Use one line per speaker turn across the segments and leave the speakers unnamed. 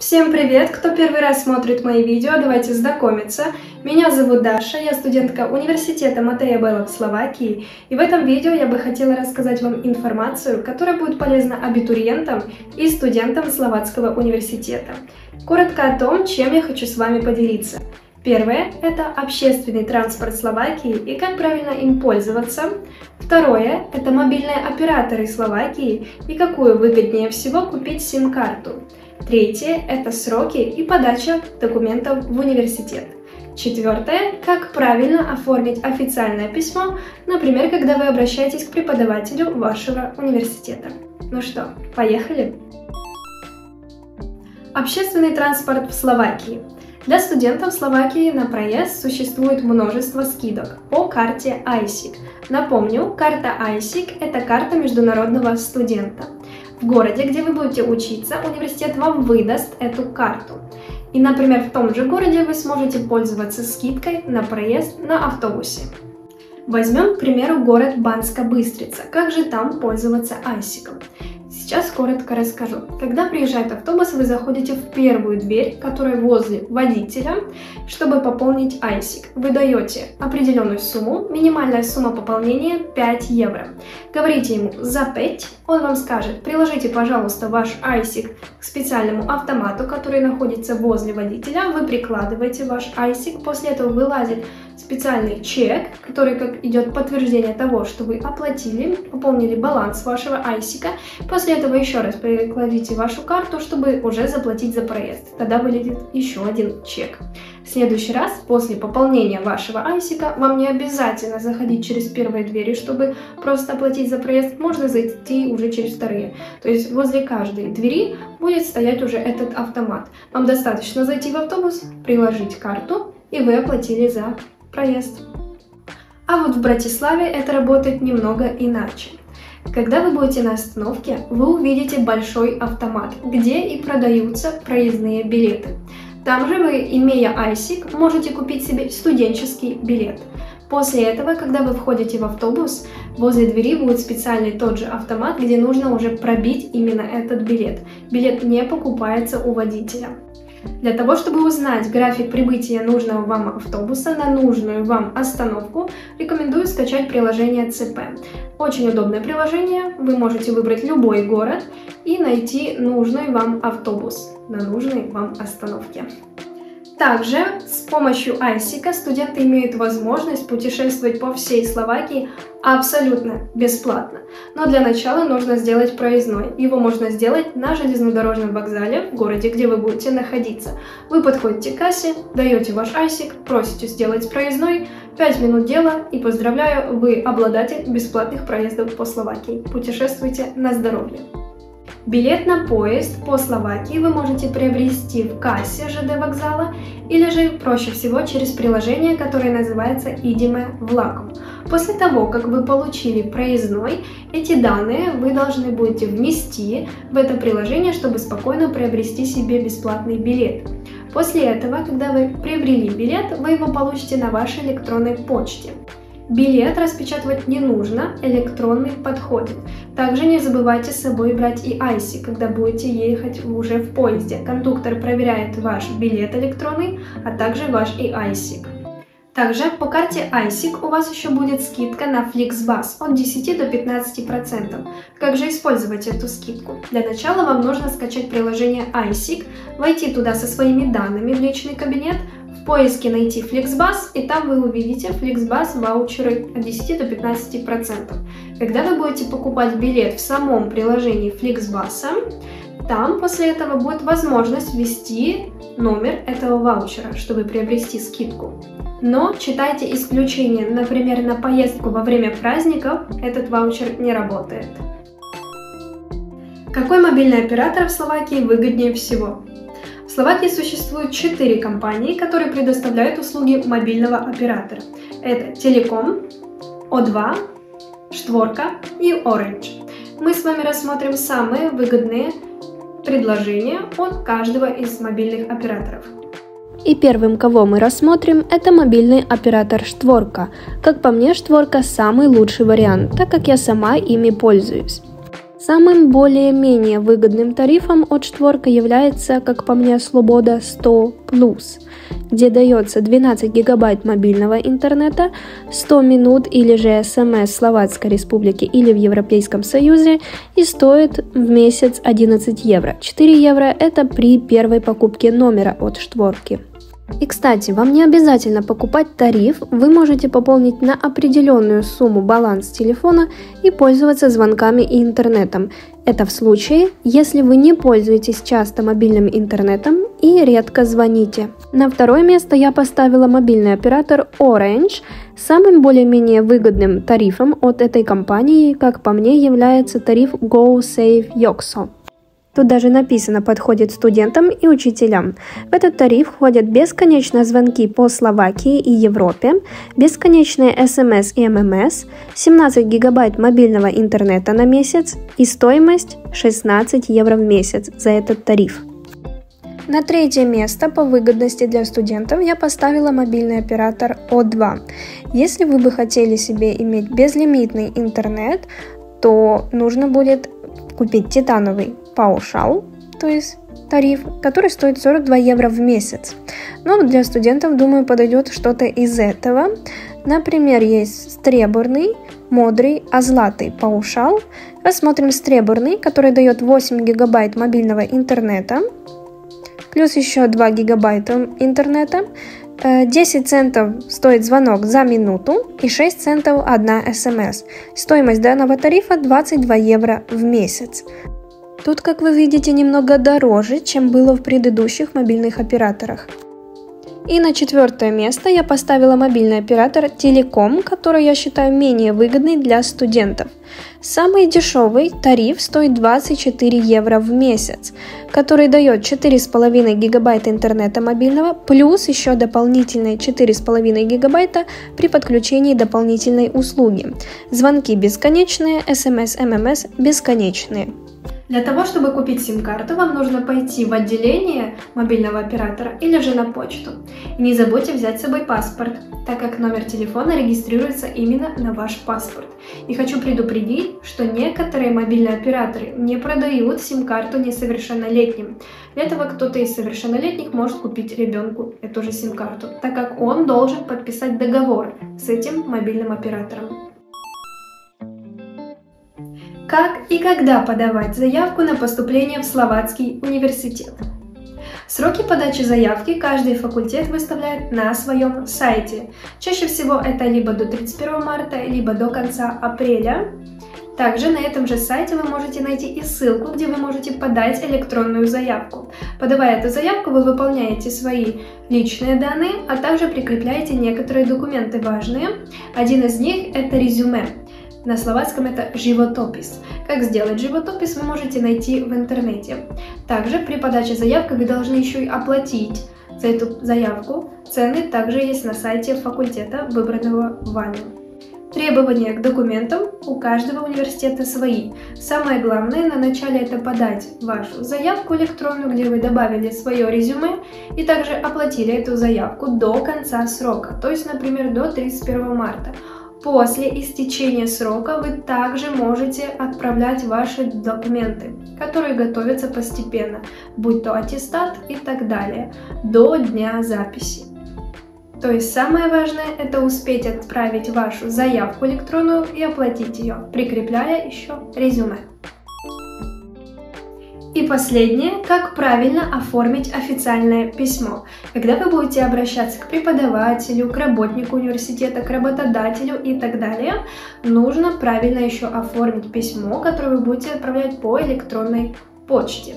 Всем привет! Кто первый раз смотрит мои видео, давайте знакомиться. Меня зовут Даша, я студентка университета Матея Белла в Словакии. И в этом видео я бы хотела рассказать вам информацию, которая будет полезна абитуриентам и студентам Словацкого университета. Коротко о том, чем я хочу с вами поделиться. Первое – это общественный транспорт Словакии и как правильно им пользоваться. Второе – это мобильные операторы Словакии и какую выгоднее всего купить сим-карту. Третье – это сроки и подача документов в университет. Четвертое – как правильно оформить официальное письмо, например, когда вы обращаетесь к преподавателю вашего университета. Ну что, поехали? Общественный транспорт в Словакии. Для студентов Словакии на проезд существует множество скидок по карте ISIC. Напомню, карта ISIC – это карта международного студента – в городе, где вы будете учиться, университет вам выдаст эту карту. И, например, в том же городе вы сможете пользоваться скидкой на проезд на автобусе. Возьмем, к примеру, город Банска-Быстрица. Как же там пользоваться айсиком? Сейчас коротко расскажу. Когда приезжает автобус, вы заходите в первую дверь, которая возле водителя, чтобы пополнить айсик. Вы даете определенную сумму, минимальная сумма пополнения 5 евро. Говорите ему за 5, он вам скажет, приложите, пожалуйста, ваш айсик к специальному автомату, который находится возле водителя, вы прикладываете ваш айсик, после этого вылазит специальный чек, который как идет подтверждение того, что вы оплатили, пополнили баланс вашего айсика. После этого еще раз прикладите вашу карту, чтобы уже заплатить за проезд. Тогда вылетит еще один чек. В следующий раз, после пополнения вашего айсика, вам не обязательно заходить через первые двери, чтобы просто оплатить за проезд. Можно зайти уже через вторые. То есть возле каждой двери будет стоять уже этот автомат. Вам достаточно зайти в автобус, приложить карту, и вы оплатили за проезд. А вот в Братиславе это работает немного иначе. Когда вы будете на остановке, вы увидите большой автомат, где и продаются проездные билеты. Там же вы, имея ISIC, можете купить себе студенческий билет. После этого, когда вы входите в автобус, возле двери будет специальный тот же автомат, где нужно уже пробить именно этот билет. Билет не покупается у водителя. Для того, чтобы узнать график прибытия нужного вам автобуса на нужную вам остановку, рекомендую скачать приложение ЦП. Очень удобное приложение, вы можете выбрать любой город и найти нужный вам автобус на нужной вам остановке. Также с помощью Айсика студенты имеют возможность путешествовать по всей Словакии абсолютно бесплатно. Но для начала нужно сделать проездной. Его можно сделать на железнодорожном вокзале в городе, где вы будете находиться. Вы подходите к кассе, даете ваш Айсик, просите сделать проездной, 5 минут дела и поздравляю, вы обладатель бесплатных проездов по Словакии. Путешествуйте на здоровье. Билет на поезд по Словакии вы можете приобрести в кассе ЖД вокзала или же проще всего через приложение, которое называется Идиме Влаком. После того, как вы получили проездной, эти данные вы должны будете внести в это приложение, чтобы спокойно приобрести себе бесплатный билет. После этого, когда вы приобрели билет, вы его получите на вашей электронной почте. Билет распечатывать не нужно, электронный подходит. Также не забывайте с собой брать и IC, когда будете ехать уже в поезде. Кондуктор проверяет ваш билет электронный, а также ваш и IC. Также по карте ISIC у вас еще будет скидка на FlixBus от 10 до 15%. Как же использовать эту скидку? Для начала вам нужно скачать приложение iSig, войти туда со своими данными в личный кабинет, поиске найти FlixBus, и там вы увидите FlixBus ваучеры от 10 до 15%. Когда вы будете покупать билет в самом приложении FlixBus, там после этого будет возможность ввести номер этого ваучера, чтобы приобрести скидку. Но читайте исключения, например, на поездку во время праздников этот ваучер не работает. Какой мобильный оператор в Словакии выгоднее всего? В Словакии существует четыре компании, которые предоставляют услуги мобильного оператора. Это Телеком, О2, Штворка и Orange. Мы с вами рассмотрим самые выгодные предложения от каждого из мобильных операторов.
И первым, кого мы рассмотрим, это мобильный оператор Штворка. Как по мне, Штворка самый лучший вариант, так как я сама ими пользуюсь. Самым более-менее выгодным тарифом от Штворка является, как по мне, Слобода 100+, где дается 12 гигабайт мобильного интернета, 100 минут или же СМС Словацкой Республики или в Европейском Союзе и стоит в месяц 11 евро. 4 евро это при первой покупке номера от Штворки. И, кстати, вам не обязательно покупать тариф, вы можете пополнить на определенную сумму баланс телефона и пользоваться звонками и интернетом. Это в случае, если вы не пользуетесь часто мобильным интернетом и редко звоните. На второе место я поставила мобильный оператор Orange. Самым более-менее выгодным тарифом от этой компании, как по мне, является тариф GoSave Yoxo. Тут даже написано подходит студентам и учителям. В этот тариф входят бесконечные звонки по Словакии и Европе, бесконечные смс и ММС, 17 гигабайт мобильного интернета на месяц и стоимость 16 евро в месяц за этот тариф. На третье место по выгодности для студентов я поставила мобильный оператор О2. Если вы бы хотели себе иметь безлимитный интернет, то нужно будет купить титановый паушал, то есть тариф, который стоит 42 евро в месяц. Но для студентов, думаю, подойдет что-то из этого. Например, есть стреборный, мудрый, а златый паушал. Рассмотрим стреборный, который дает 8 гигабайт мобильного интернета, плюс еще 2 гигабайта интернета. 10 э, центов стоит звонок за минуту и 6 центов одна смс. Стоимость данного тарифа 22 евро в месяц. Тут, как вы видите, немного дороже, чем было в предыдущих мобильных операторах. И на четвертое место я поставила мобильный оператор Телеком, который я считаю менее выгодный для студентов. Самый дешевый тариф стоит 24 евро в месяц, который дает 4,5 гигабайта интернета мобильного плюс еще дополнительные 4,5 гигабайта при подключении дополнительной услуги. Звонки бесконечные, смс, ммс бесконечные.
Для того, чтобы купить сим-карту, вам нужно пойти в отделение мобильного оператора или же на почту. И не забудьте взять с собой паспорт, так как номер телефона регистрируется именно на ваш паспорт. И хочу предупредить, что некоторые мобильные операторы не продают сим-карту несовершеннолетним. Для этого кто-то из совершеннолетних может купить ребенку эту же сим-карту, так как он должен подписать договор с этим мобильным оператором. Как и когда подавать заявку на поступление в Словацкий университет? Сроки подачи заявки каждый факультет выставляет на своем сайте. Чаще всего это либо до 31 марта, либо до конца апреля. Также на этом же сайте вы можете найти и ссылку, где вы можете подать электронную заявку. Подавая эту заявку, вы выполняете свои личные данные, а также прикрепляете некоторые документы важные. Один из них это резюме. На словацком это животопис. Как сделать животопис, вы можете найти в интернете. Также при подаче заявки вы должны еще и оплатить за эту заявку. Цены также есть на сайте факультета, выбранного вами. Требования к документам у каждого университета свои. Самое главное на начале это подать вашу заявку электронную, где вы добавили свое резюме и также оплатили эту заявку до конца срока, то есть, например, до 31 марта. После истечения срока вы также можете отправлять ваши документы, которые готовятся постепенно, будь то аттестат и так далее, до дня записи. То есть самое важное это успеть отправить вашу заявку электронную и оплатить ее, прикрепляя еще резюме. И последнее, как правильно оформить официальное письмо. Когда вы будете обращаться к преподавателю, к работнику университета, к работодателю и так далее, нужно правильно еще оформить письмо, которое вы будете отправлять по электронной почте.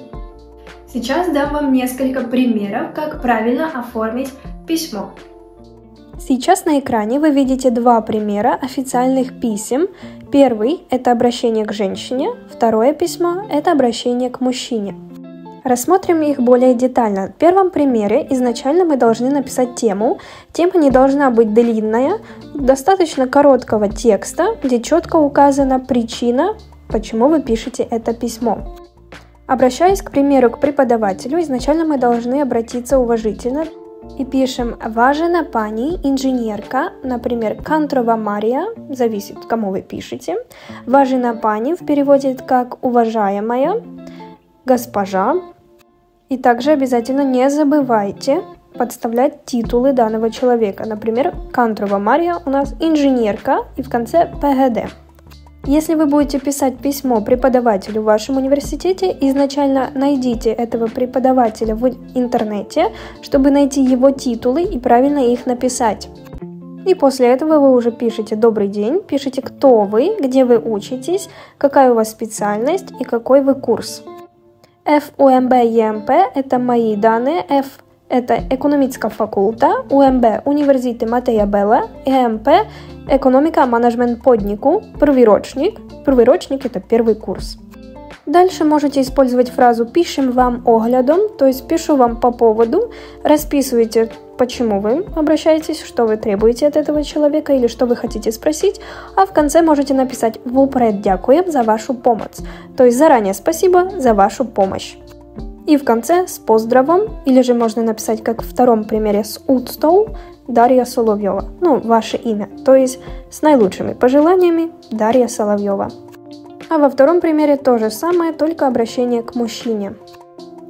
Сейчас дам вам несколько примеров, как правильно оформить письмо.
Сейчас на экране вы видите два примера официальных писем. Первый – это обращение к женщине, второе письмо – это обращение к мужчине. Рассмотрим их более детально. В первом примере изначально мы должны написать тему. Тема не должна быть длинная, достаточно короткого текста, где четко указана причина, почему вы пишете это письмо. Обращаясь, к примеру, к преподавателю, изначально мы должны обратиться уважительно и пишем «Важена пани, инженерка», например, «Кантрова Мария», зависит, кому вы пишете. «Важена пани» в переводе как «уважаемая», «госпожа». И также обязательно не забывайте подставлять титулы данного человека. Например, Кантрова Мария у нас инженерка и в конце ПГД. Если вы будете писать письмо преподавателю в вашем университете, изначально найдите этого преподавателя в интернете, чтобы найти его титулы и правильно их написать. И после этого вы уже пишете «Добрый день», пишите «Кто вы», где вы учитесь, какая у вас специальность и какой вы курс. FUMB EMP – это мои данные, F это економічна факулта, УМБ Університет Матея Бела, ЕМП Экономика, менеджмент поднику, первый рочник. Первый рочник – это первый курс. Дальше можете использовать фразу «пишем вам оглядом», то есть пишу вам по поводу, расписывайте, почему вы обращаетесь, что вы требуете от этого человека или что вы хотите спросить, а в конце можете написать «вупред дякуем за вашу помощь», то есть заранее спасибо за вашу помощь. И в конце с поздравом, или же можно написать, как в втором примере, с утстол Дарья Соловьева. Ну, ваше имя. То есть с наилучшими пожеланиями Дарья Соловьева. А во втором примере то же самое, только обращение к мужчине.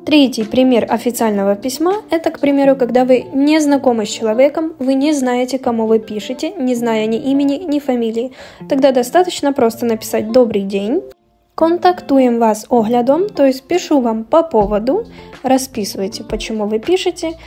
Третий пример официального письма – это, к примеру, когда вы не знакомы с человеком, вы не знаете, кому вы пишете, не зная ни имени, ни фамилии. Тогда достаточно просто написать «Добрый день», Контактуем вас оглядом, то есть пишу вам по поводу, расписывайте, почему вы пишете,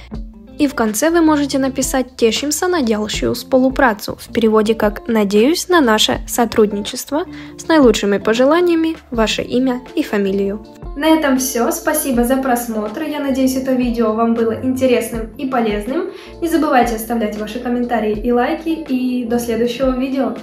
и в конце вы можете написать «Тешимся на дальшую спolupрацу» в переводе как «Надеюсь на наше сотрудничество» с наилучшими пожеланиями, ваше имя и фамилию.
На этом все. Спасибо за просмотр. Я надеюсь, это видео вам было интересным и полезным. Не забывайте оставлять ваши комментарии и лайки. И до следующего видео.